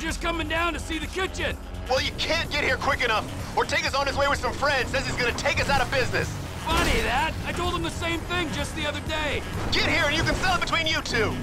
Just coming down to see the kitchen. Well, you can't get here quick enough. Ortega's on his way with some friends. Says he's gonna take us out of business. Funny that. I told him the same thing just the other day. Get here and you can sell it between you two.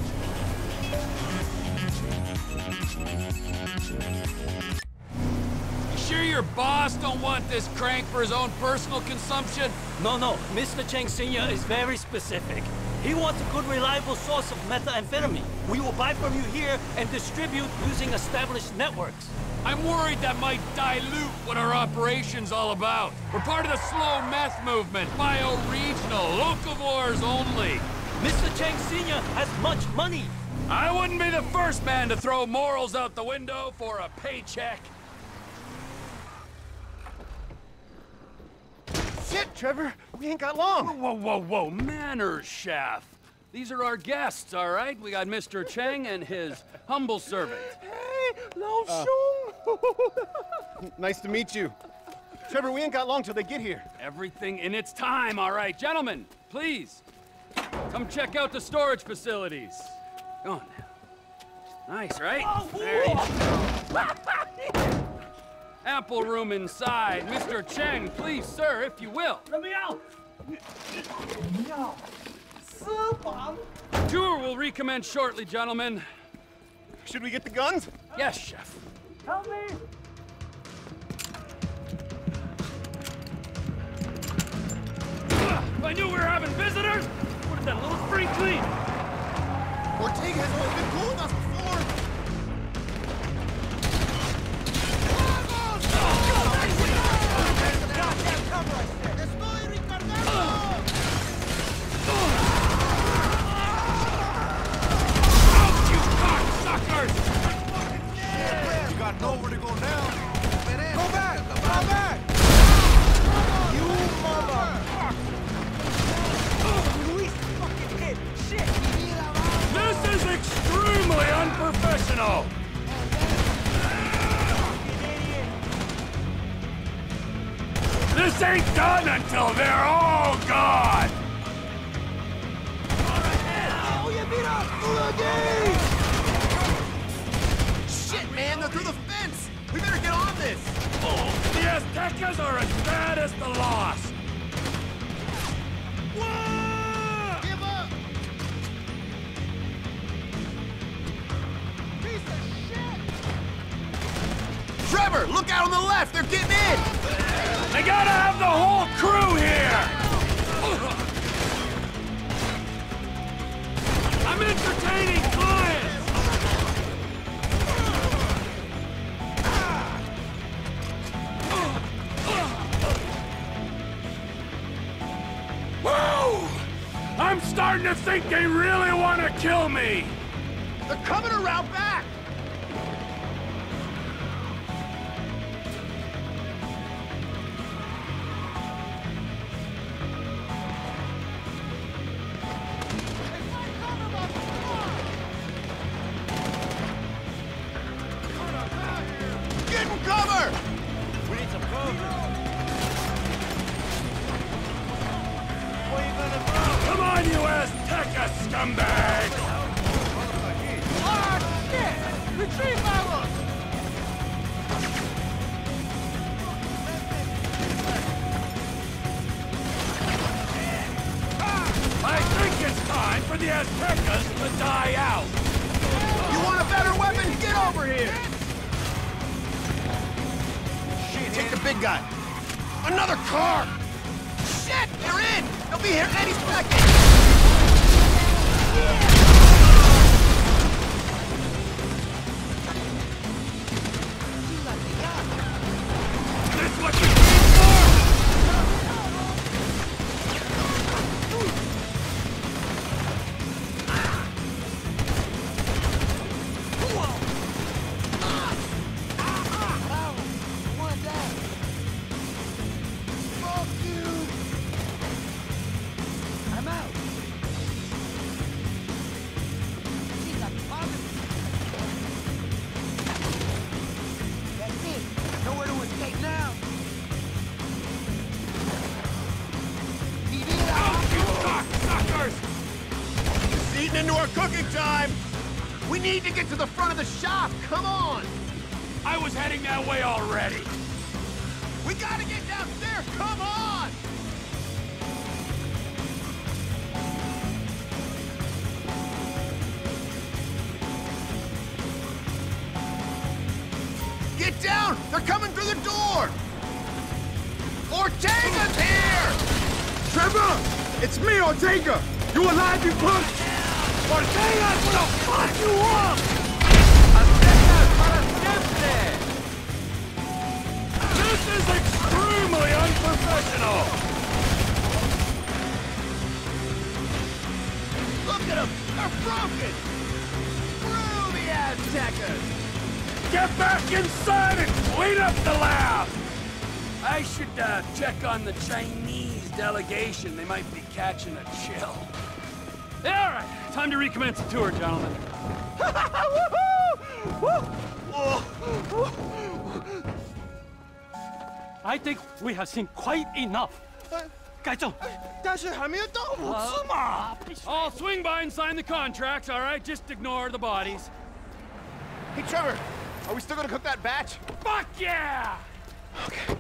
You sure your boss don't want this crank for his own personal consumption? No, no. Mr. Cheng Sr. is very specific. He wants a good, reliable source of methamphetamine. We will buy from you here and distribute using established networks. I'm worried that might dilute what our operation's all about. We're part of the slow meth movement, bio-regional, locavores only. Mr. Cheng Sr. has much money. I wouldn't be the first man to throw morals out the window for a paycheck. Shit, Trevor. We ain't got long. Whoa, whoa, whoa, manners, chef. These are our guests, all right? We got Mr. Cheng and his humble servant. Hey, Lao uh, Shung. nice to meet you. Trevor, we ain't got long till they get here. Everything in its time, all right. Gentlemen, please, come check out the storage facilities. Go on now. Nice, right? Oh, there you go. Ample room inside. Mr. Cheng, please, sir, if you will. Let me out! Tour will recommence shortly, gentlemen. Should we get the guns? Yes, chef. Help me! If I knew we were having visitors, would have done a little spring clean. Ortega has always been cool with This ain't done until they're all gone! Shit, man, they're through the fence. We better get on this. The Aztecas are as bad as the Lost! Give up. Piece of shit. Trevor, look out on the left. They're getting in. They gotta have the whole crew here! I'm entertaining clients! Whoa! I'm starting to think they really want to kill me! They're coming around back. Azteca scumbags! Ah, ah, I think it's time for the Aztecas to die out! You want a better weapon? Get over here! Take the big guy. Another car! Shit! They're in! They'll be here any second! This what you It's eating into our cooking time! We need to get to the front of the shop! Come on! I was heading that way already. We gotta get downstairs! Come on! Get down! They're coming through the door! Ortega's here! Trevor! It's me, Ortega! You alive, you punk? Fuck you up! This is extremely unprofessional. Look at them! They're broken! Screw the! Get back inside and clean up the lab! I should uh, check on the Chinese delegation. They might be catching a chill. All right, time to recommence the tour, gentlemen. I think we have seen quite enough. Uh, I'll swing by and sign the contracts, all right? Just ignore the bodies. Hey, Trevor, are we still gonna cook that batch? Fuck yeah! Okay.